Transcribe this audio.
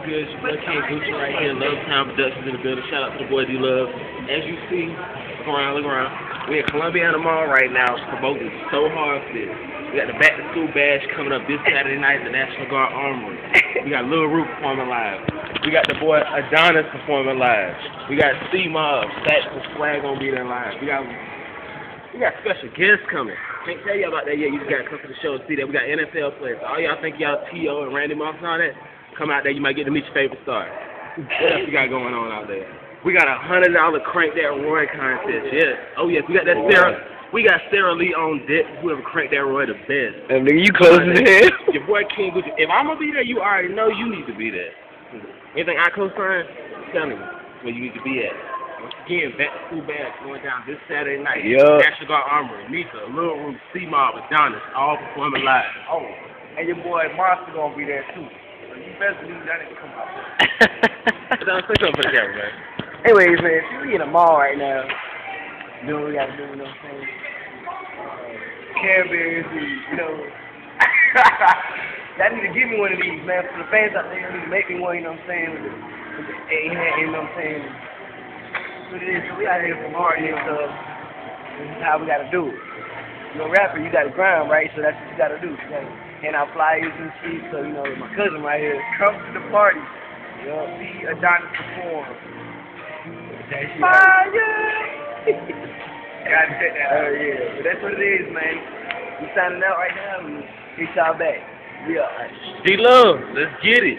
Good? Your boy King Gucci right here. Love Time Productions in the building. Shout out to the boy D Love. As you see, look around, look around. We're at Columbiana Mall right now promoting So Hard for This. We got the Back to School Bash coming up this Saturday night at the National Guard Armory. We got Lil Root performing live. We got the boy Adonis performing live. We got C Mob, Stats and Swag gonna be there live. We got we got special guests coming. Can't tell y'all about that yet. You just gotta come to the show and see that. We got NFL players. All y'all think y'all T.O. and Randy Moss and all that? Come out there, you might get to meet your favorite star. What else you got going on out there? We got a hundred dollar crank that Roy contest. Yes. Oh yes, we got that Sarah. We got Sarah Lee on deck. Whoever cranked that Roy the best. And nigga, you close as hell. Your boy King Gucci. If I'm gonna be there, you already know you need to be there. Anything I co-sign, tell me where you need to be at. Once again, back to school bash going down this Saturday night. Yup. National Guard Armory, Nika, Lil Root, C Mob, Adonis, all performing live. Oh, and your boy Monster gonna be there too. So you best believe that nigga come out. Adonis, say something for the camera, man. Anyways, man, we in the mall right now. Doing what we gotta do, you know what I'm saying? Uh, Canberries, and, you know. Y'all need to give me one of these, man. For the fans out there, you need to make me one, you know what I'm saying? With the, with the A hat, you know what I'm saying? It is, so we out here from Martin and stuff. This is how we gotta do it. You're a rapper, you gotta grind, right? So that's what you gotta do. You gotta hand out flyers and shit. So, you know, my cousin right here, come to the party. You know, see Adonis perform. That shit Fire! Gotta check that out. Oh, yeah. But that's what it is, man. We signing out right now. We hit y'all back. We are. D Love, let's get it.